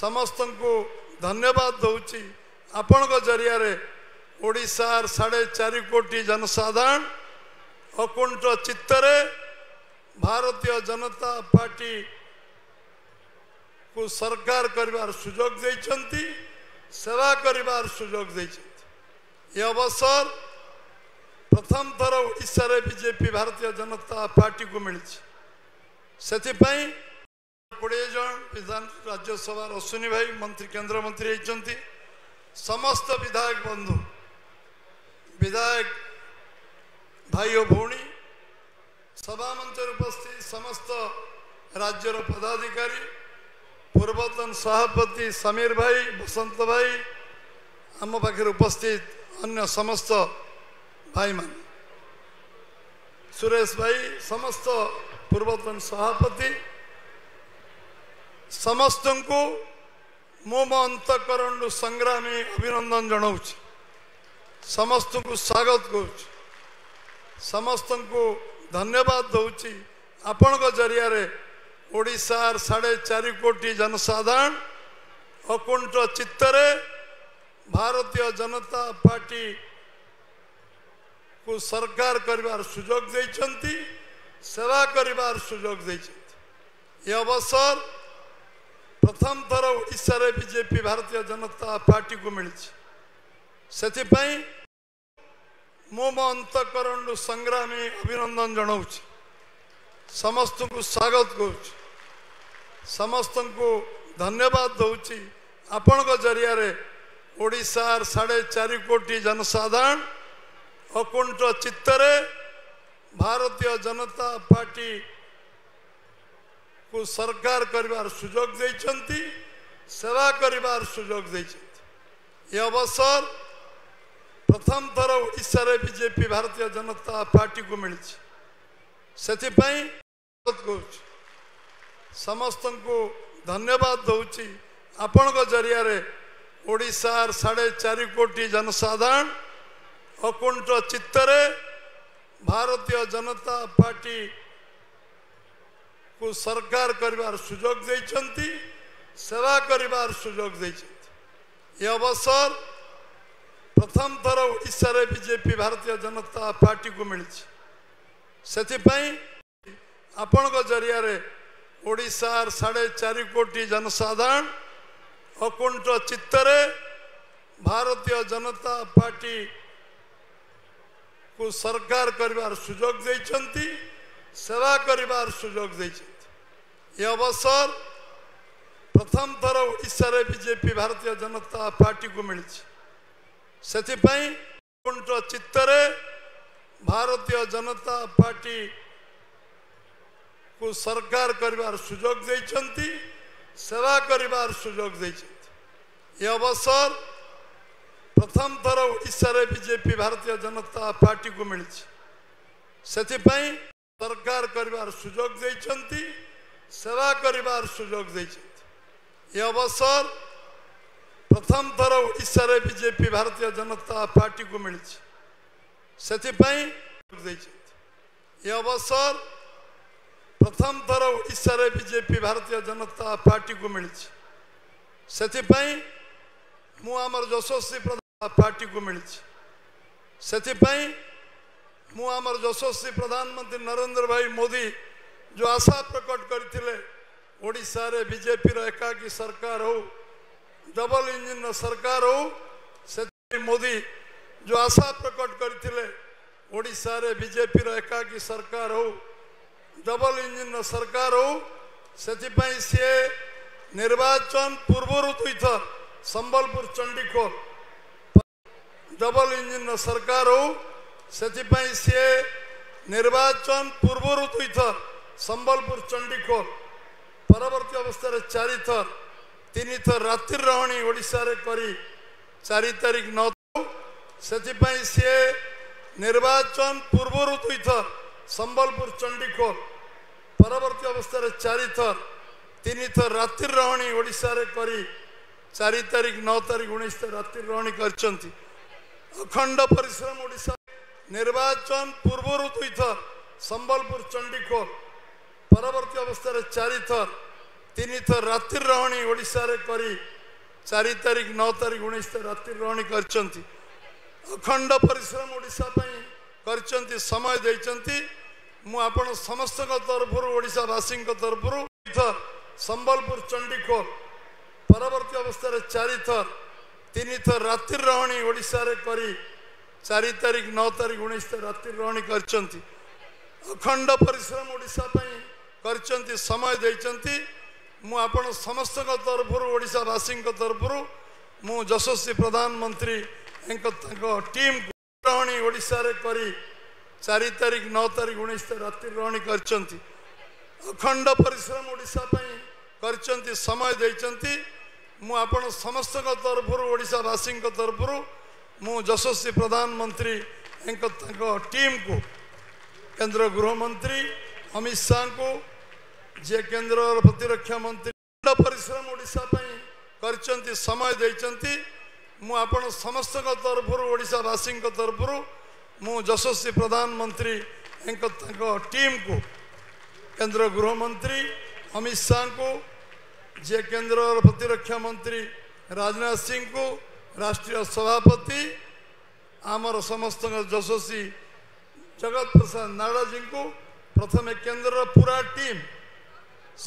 ସମସ୍ତଙ୍କୁ ଧନ୍ୟବାଦ ଦେଉଛି ଆପଣଙ୍କ ଜରିଆରେ ଓଡ଼ିଶାର ସାଢ଼େ ଚାରି କୋଟି ଜନସାଧାରଣ ଅକୁଣ୍ଠ ଚିତ୍ତରେ ଭାରତୀୟ ଜନତା ପାର୍ଟିକୁ ସରକାର କରିବାର ସୁଯୋଗ ଦେଇଛନ୍ତି ସେବା କରିବାର ସୁଯୋଗ ଦେଇଛନ୍ତି ଏ ଅବସର ପ୍ରଥମ ଥର ଓଡ଼ିଶାରେ ବିଜେପି ଭାରତୀୟ ଜନତା ପାର୍ଟିକୁ ମିଳିଛି ସେଥିପାଇଁ कोड़े जन विधान राज्यसभा अश्विनी भाई मंत्री केंद्र मंत्री होती समस्त विधायक बंधु विधायक भाई और भी सभामंच उपस्थित समस्त राज्यर पदाधिकारी पूर्वतन सभापति समीर भाई बसंत भाई आम पाखे उपस्थित अन्य समस्त भाई मान सुरेश भाई समस्त पूर्वतन सभापति ସମସ୍ତଙ୍କୁ ମୁଁ ମୋ ଅନ୍ତଃକରଣରୁ ସଂଗ୍ରାମୀ ଅଭିନନ୍ଦନ ଜଣାଉଛି ସମସ୍ତଙ୍କୁ ସ୍ୱାଗତ କରୁଛି ସମସ୍ତଙ୍କୁ ଧନ୍ୟବାଦ ଦେଉଛି ଆପଣଙ୍କ ଜରିଆରେ ଓଡ଼ିଶାର ସାଢ଼େ ଚାରି କୋଟି ଜନସାଧାରଣ ଅକୁଣ୍ଠ ଚିତ୍ତରେ ଭାରତୀୟ ଜନତା ପାର୍ଟିକୁ ସରକାର କରିବାର ସୁଯୋଗ ଦେଇଛନ୍ତି ସେବା କରିବାର ସୁଯୋଗ ଦେଇଛନ୍ତି ଏ ଅବସର ପ୍ରଥମ ଥର ଓଡ଼ିଶାରେ ବିଜେପି ଭାରତୀୟ ଜନତା ପାର୍ଟିକୁ ମିଳିଛି ସେଥିପାଇଁ ମୁଁ ମୋ ଅନ୍ତଃକରଣରୁ ସଂଗ୍ରାମୀ ଅଭିନନ୍ଦନ ଜଣାଉଛି ସମସ୍ତଙ୍କୁ ସ୍ୱାଗତ କରୁଛି ସମସ୍ତଙ୍କୁ ଧନ୍ୟବାଦ ଦେଉଛି ଆପଣଙ୍କ ଜରିଆରେ ଓଡ଼ିଶାର ସାଢ଼େ ଚାରି କୋଟି ଜନସାଧାରଣ ଅକୁଣ୍ଠ ଚିତ୍ତରେ ଭାରତୀୟ ଜନତା ପାର୍ଟି को सरकार करार सुजोग सेवा करार सुजोग अवसर प्रथम थर ओार बीजेपी भारतीय जनता पार्टी को मिली से समस्त को धन्यवाद दूची आपण जरिया ओडार साढ़े चार कोटी जनसाधारण अकुंठ चित्तरे भारतीय जनता पार्टी को सरकार करार सुजोग सेवा करार सुजोग अवसर प्रथम थर ओार बीजेपी भारतीय जनता पार्टी को मिली से आपण जरिया ओडार साढ़े चार कोटी जनसाधारण अकुंठ चित्तर भारतीय जनता पार्टी को सरकार करार सुजोग सेवा कर सुजोग दे ये अवसर प्रथम थर ओडार बीजेपी भारतीय जनता पार्टी को मिली से चित्तरे भारतीय जनता पार्टी को सरकार कर सुजोग दे सेवा कर सुजोग अवसर प्रथम थर ओडार बीजेपी भारतीय जनता पार्टी को मिली से सरकार कर सुजोग दे सेवा कर सुजोग अवसर प्रथम थर ओारे बीजेपी भारतीय जनता पार्टी को मिली से अवसर प्रथम थर ओारे बीजेपी भारतीय जनता पार्टी को मिली से मुझर यशस्वी प्रधान पार्टी को मिली से मुझर यशस्वी प्रधानमंत्री नरेंद्र भाई मोदी जो आशा प्रकट करते ओडार बीजेपी एकाकी सरकार हो डबल इंजिन सरकार हो मोदी जो आशा प्रकट करते ओडार बीजेपी एकाकी सरकार हो डबल इंजिन सरकार हो से सी निर्वाचन पूर्वर दुईथर संबलपुर चंडीखोल डबल इंजिन सरकार हो से सी निर्वाचन पूर्वर दुईथर ସମ୍ବଲପୁର ଚଣ୍ଡିଖୋଲ ପରବର୍ତ୍ତୀ ଅବସ୍ଥାରେ ଚାରିଥର ତିନିଥର ରାତ୍ରି ରହଣି ଓଡ଼ିଶାରେ କରି ଚାରି ତାରିଖ ନ ସେଥିପାଇଁ ସିଏ ନିର୍ବାଚନ ପୂର୍ବରୁ ଦୁଇଥର ସମ୍ବଲପୁର ଚଣ୍ଡିଖୋଲ ପରବର୍ତ୍ତୀ ଅବସ୍ଥାରେ ଚାରିଥର ତିନିଥର ରାତ୍ରି ରହଣି ଓଡ଼ିଶାରେ କରି ଚାରି ତାରିଖ ନଅ ତାରିଖ ଉଣେଇଶ ତାରିଖ ରାତ୍ରି ରହଣି କରିଛନ୍ତି ଅଖଣ୍ଡ ପରିଶ୍ରମ ଓଡ଼ିଶା ନିର୍ବାଚନ ପୂର୍ବରୁ ଦୁଇଥର ସମ୍ବଲପୁର ଚଣ୍ଡିଖୋଲ ପରବର୍ତ୍ତୀ ଅବସ୍ଥାରେ ଚାରିଥର ତିନିଥର ରାତ୍ରିରହଣୀ ଓଡ଼ିଶାରେ କରି ଚାରି ତାରିଖ ନଅ ତାରିଖ ଉଣେଇଶ ତାରିଖ ରାତ୍ରିରହଣୀ କରିଛନ୍ତି ଅଖଣ୍ଡ ପରିଶ୍ରମ ଓଡ଼ିଶା ପାଇଁ କରିଛନ୍ତି ସମୟ ଦେଇଛନ୍ତି ମୁଁ ଆପଣ ସମସ୍ତଙ୍କ ତରଫରୁ ଓଡ଼ିଶାବାସୀଙ୍କ ତରଫରୁ ଥର ସମ୍ବଲପୁର ଚଣ୍ଡିଖୋଲ ପରବର୍ତ୍ତୀ ଅବସ୍ଥାରେ ଚାରିଥର ତିନିଥର ରାତ୍ରିରହଣୀ ଓଡ଼ିଶାରେ କରି ଚାରି ତାରିଖ ନଅ ତାରିଖ ଉଣେଇଶ ତାରିଖ ରାତ୍ରିରହଣୀ କରିଛନ୍ତି ଅଖଣ୍ଡ ପରିଶ୍ରମ ଓଡ଼ିଶା ପାଇଁ କରିଛନ୍ତି ସମୟ ଦେଇଛନ୍ତି ମୁଁ ଆପଣ ସମସ୍ତଙ୍କ ତରଫରୁ ଓଡ଼ିଶାବାସୀଙ୍କ ତରଫରୁ ମୁଁ ଯଶସ୍ୱୀ ପ୍ରଧାନମନ୍ତ୍ରୀ ତାଙ୍କ ଟିମ୍କୁ ରହଣୀ ଓଡ଼ିଶାରେ କରି ଚାରି ତାରିଖ ନଅ ତାରିଖ ଉଣେଇଶ ତାରିଖ ରାତ୍ରି ରହଣୀ କରିଛନ୍ତି ଅଖଣ୍ଡ ପରିଶ୍ରମ ଓଡ଼ିଶା ପାଇଁ କରିଛନ୍ତି ସମୟ ଦେଇଛନ୍ତି ମୁଁ ଆପଣ ସମସ୍ତଙ୍କ ତରଫରୁ ଓଡ଼ିଶାବାସୀଙ୍କ ତରଫରୁ ମୁଁ ଯଶସ୍ୱୀ ପ୍ରଧାନମନ୍ତ୍ରୀ ତାଙ୍କ ଟିମ୍କୁ କେନ୍ଦ୍ର ଗୃହମନ୍ତ୍ରୀ ଅମିତ ଶାହାଙ୍କୁ ଯିଏ କେନ୍ଦ୍ର ପ୍ରତିରକ୍ଷା ମନ୍ତ୍ରୀ ପରିଶ୍ରମ ଓଡ଼ିଶା ପାଇଁ କରିଛନ୍ତି ସମୟ ଦେଇଛନ୍ତି ମୁଁ ଆପଣ ସମସ୍ତଙ୍କ ତରଫରୁ ଓଡ଼ିଶାବାସୀଙ୍କ ତରଫରୁ ମୁଁ ଯଶସ୍ୱୀ ପ୍ରଧାନମନ୍ତ୍ରୀ ତାଙ୍କ ଟିମ୍କୁ କେନ୍ଦ୍ର ଗୃହମନ୍ତ୍ରୀ ଅମିତ ଶାହାଙ୍କୁ ଯିଏ କେନ୍ଦ୍ରର ପ୍ରତିରକ୍ଷା ମନ୍ତ୍ରୀ ରାଜନାଥ ସିଂଙ୍କୁ ରାଷ୍ଟ୍ରୀୟ ସଭାପତି ଆମର ସମସ୍ତଙ୍କ ଯଶସ୍ୱୀ ଜଗତ ପ୍ରସାଦ ନାଡ଼ାଜୀଙ୍କୁ ପ୍ରଥମେ କେନ୍ଦ୍ରର ପୁରା ଟିମ୍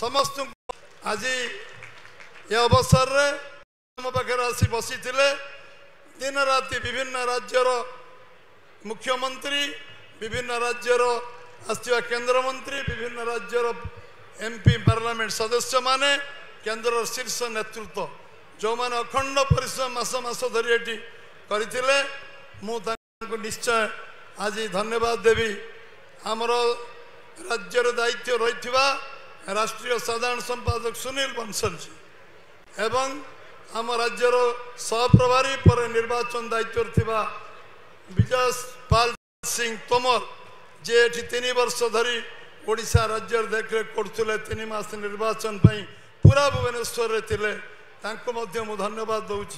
ସମସ୍ତଙ୍କୁ ଆଜି ଏ ଅବସରରେ ଆମ ପାଖରେ ଆସି ବସିଥିଲେ ଦିନ ରାତି ବିଭିନ୍ନ ରାଜ୍ୟର ମୁଖ୍ୟମନ୍ତ୍ରୀ ବିଭିନ୍ନ ରାଜ୍ୟର ଆସିଥିବା କେନ୍ଦ୍ରମନ୍ତ୍ରୀ ବିଭିନ୍ନ ରାଜ୍ୟର ଏମ୍ ପି ପାର୍ଲାମେଣ୍ଟ ସଦସ୍ୟମାନେ କେନ୍ଦ୍ରର ଶୀର୍ଷ ନେତୃତ୍ୱ ଯେଉଁମାନେ ଅଖଣ୍ଡ ପରିଶ୍ରମ ମାସ ମାସ ଧରି ଏଠି କରିଥିଲେ ମୁଁ ତାଙ୍କୁ ନିଶ୍ଚୟ ଆଜି ଧନ୍ୟବାଦ ଦେବି ଆମର ରାଜ୍ୟର ଦାୟିତ୍ୱ ରହିଥିବା রাষ্ট্রীয় সাধারণ সম্পাদক সুনীল বনসলজি এবং ଆମ ରାଜ୍ୟର ସହପ୍ରଭାରୀ ପରେ ନିର୍ବାଚନ ଦାୟିତ୍ୱରେ ଥିବା ବିଜୟ ପାଲ ସିଂ ତୋମର ଯିଏ ଏଠି ତିନି ବର୍ଷ ଧରି ଓଡ଼ିଶା ରାଜ୍ୟର ଦେଖରେଖ କରୁଥିଲେ ତିନି ମାସ ନିର୍ବାଚନ ପାଇଁ ପୁରା ଭୁବନେଶ୍ୱରରେ ଥିଲେ ତାଙ୍କୁ ମଧ୍ୟ ମୁଁ ଧନ୍ୟବାଦ ଦେଉଛି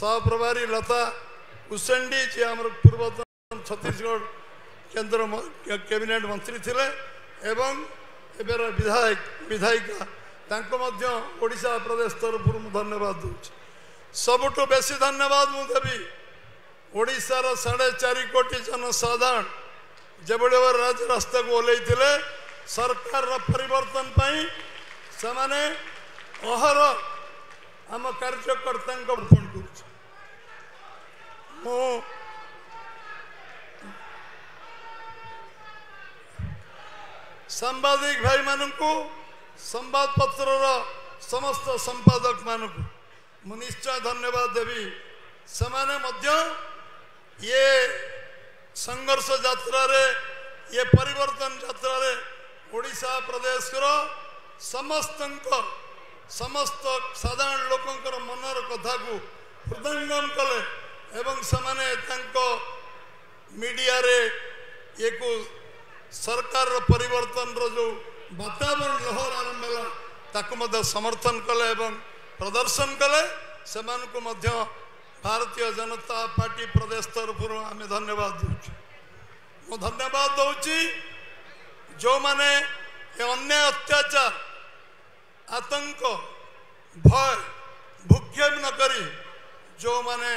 ସହପ୍ରଭାରୀ ଲତା ଉସେଣ୍ଡି ଯିଏ ଆମର ପୂର୍ବତନ ଛତିଶଗଡ଼ କେନ୍ଦ୍ର କ୍ୟାବିନେଟ୍ ମନ୍ତ୍ରୀ ଥିଲେ ଏବଂ एर विधायक विधायिका त्या धन्यवाद दोची सबुठ बेसी धन्यवाद मी देवीसार साडे चार कोटी जनसाधारण जे राजरास्ता ओलयले सरकारर परिवर्तन समनेहर आम कार्यकर्ता फोन करू ସାମ୍ବାଦିକ ଭାଇମାନଙ୍କୁ ସମ୍ବାଦପତ୍ରର ସମସ୍ତ ସମ୍ପାଦକମାନଙ୍କୁ ମୁଁ ନିଶ୍ଚୟ ଧନ୍ୟବାଦ ଦେବି ସେମାନେ ମଧ୍ୟ ଇଏ ସଂଘର୍ଷ ଯାତ୍ରାରେ ଇଏ ପରିବର୍ତ୍ତନ ଯାତ୍ରାରେ ଓଡ଼ିଶା ପ୍ରଦେଶର ସମସ୍ତଙ୍କ ସମସ୍ତ ସାଧାରଣ ଲୋକଙ୍କର ମନର କଥାକୁ ହୃଦୟଙ୍ଗମ କଲେ ଏବଂ ସେମାନେ ତାଙ୍କ ମିଡ଼ିଆରେ ଇଏକୁ सरकार परिवर्तन जो वातावरण लहर आरंभ समर्थन कले प्रदर्शन कले से भारतीय जनता पार्टी प्रदेश तरफ आम धन्यवाद दौर धन्यवाद दूची जो मैंने अन्या अत्याचार आतंक भय भूक्षेप नक जो मैंने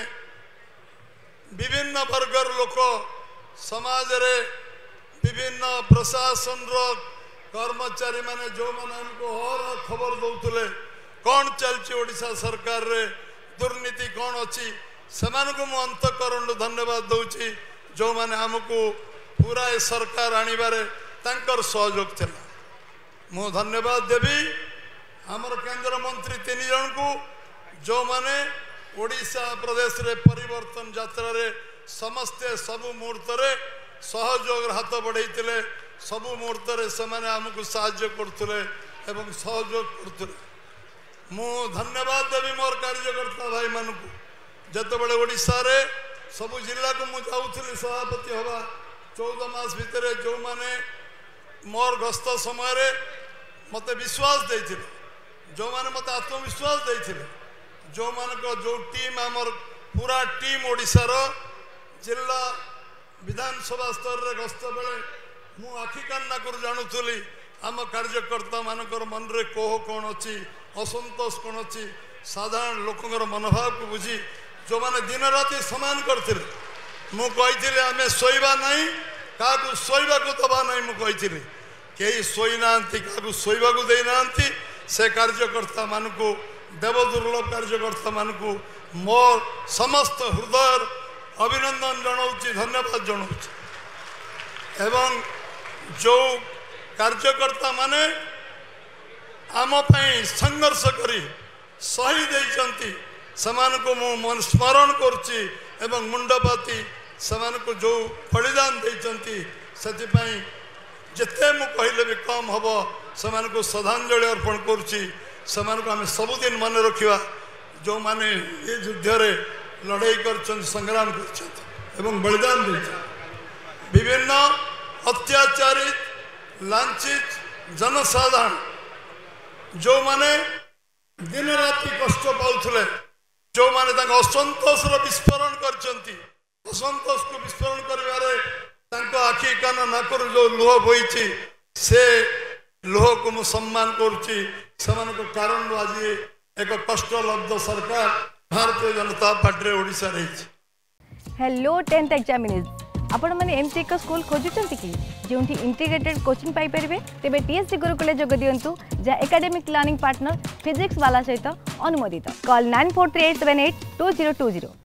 विभिन्न वर्गर लोक समाज रे विभिन्न प्रशासन कर्मचारी मैंने जो मैंने हर खबर दौले कौन चलती ओडा सरकार रे दुर्नीति कौन अच्छी से अंतकरण धन्यवाद दूची जो मैंने आमको पूरा सरकार आणवर सहयोग था मु धन्यवाद देवी आमर केन्द्र मंत्री तीन जन को जो मैंने ओडा प्रदेश में परिवर्तन जात्रा समस्ते सब मुहूर्त सहयोग हाथ बढ़े सब मुहूर्त से आमको साहय कर धन्यवाद देवी मोर कार्यकर्ता भाई मान को जोबले ओडे सब जिला को मुझे सभापति हवा चौदह मस भर मैंने मोर गस्त समय मत विश्वास दे जो मैंने मत आत्मविश्वास दे जो मान जो टीम आम पूरा टीम ओडार जिला ବିଧାନସଭା ସ୍ତରରେ ଗସ୍ତ ବେଳେ ମୁଁ ଆଖି କାନ୍ନାକୁରୁ ଜାଣୁଥିଲି ଆମ କାର୍ଯ୍ୟକର୍ତ୍ତା ମାନଙ୍କର ମନରେ କୋହ କ'ଣ ଅଛି ଅସନ୍ତୋଷ କ'ଣ ଅଛି ସାଧାରଣ ଲୋକଙ୍କର ମନୋଭାବକୁ ବୁଝି ଯେଉଁମାନେ ଦିନ ରାତି ସମାନ କରିଥିଲେ ମୁଁ କହିଥିଲି ଆମେ ଶୋଇବା ନାହିଁ କାହାକୁ ଶୋଇବାକୁ ଦେବା ନାହିଁ ମୁଁ କହିଥିଲି କେହି ଶୋଇନାହାନ୍ତି କାହାକୁ ଶୋଇବାକୁ ଦେଇନାହାନ୍ତି ସେ କାର୍ଯ୍ୟକର୍ତ୍ତାମାନଙ୍କୁ ଦେବଦୁର୍ଲଭ କାର୍ଯ୍ୟକର୍ତ୍ତାମାନଙ୍କୁ ମୋର ସମସ୍ତ ହୃଦୟର অভিনন্দন জনাওছি ধন্যবাদ জনাওছি এবং যে কার্যকর্তা মানে আমপাই সংঘর্ষ করে সহি দিয়েছেন সেমানকু মু স্মরণ করছি এবং মুন্ডপাতি সেমানকু যে বলিদান দিয়েছেন সেপাই যেতে মু কহিলে বি কম হব সেমানকু শ্রদ্ধাঞ্জলি অর্পণ করছি সেমানকু আমি সবুদিন মনে রাখবা যে যুদ্ধরে লড়াই করছেন সংগ্রাম করছেন এবং বলিদান দিয়েছেন বিভিন্ন অত্যাচারিত লাঞ্ছিত জনসাধারণ ଯେଉଁମାନେ ଦିନ ରାତି କଷ୍ଟ ପାଉଥିଲେ ଯେଉଁମାନେ ତାଙ୍କ ଅସନ୍ତୋଷର ବିସ୍ଫୋରଣ କରିଛନ୍ତି ଅସନ୍ତୋଷକୁ ବିସ୍ଫୋରଣ କରିବାରେ ତାଙ୍କ ଆଖି କାନ ନାକରୁ ଯେଉଁ ଲୁହ ବୋହିଛି ସେ ଲୁହକୁ ମୁଁ ସମ୍ମାନ କରୁଛି ସେମାନଙ୍କ କାରଣରୁ ଆଜି ଏକ କଷ୍ଟଲବ୍ଧ ସରକାର ଭାରତୀୟ ଜନତା ପାର୍ଟିରେ ଓଡ଼ିଶାରେ ହେଇଛି ହ୍ୟାଲୋ ଟେନ୍ଥ ଏକ୍ଜାମିନିଜ୍ ଆପଣମାନେ ଏମିତି ଏକ ସ୍କୁଲ ଖୋଜୁଛନ୍ତି କି ଯେଉଁଠି ଇଣ୍ଟିଗ୍ରେଟେଡ୍ କୋଚିଂ ପାଇପାରିବେ ତେବେ ଟିଏସ୍ସି ଗୁରୁକୁଲେ ଯୋଗ ଦିଅନ୍ତୁ ଯାହା ଏକାଡେମିକ୍ ଲର୍ଣ୍ଣିଂ ପାର୍ଟନର ଫିଜିକ୍ସ ବାଲା ସହିତ ଅନୁମୋଦିତ call nine four three eight seven eight two zero two zero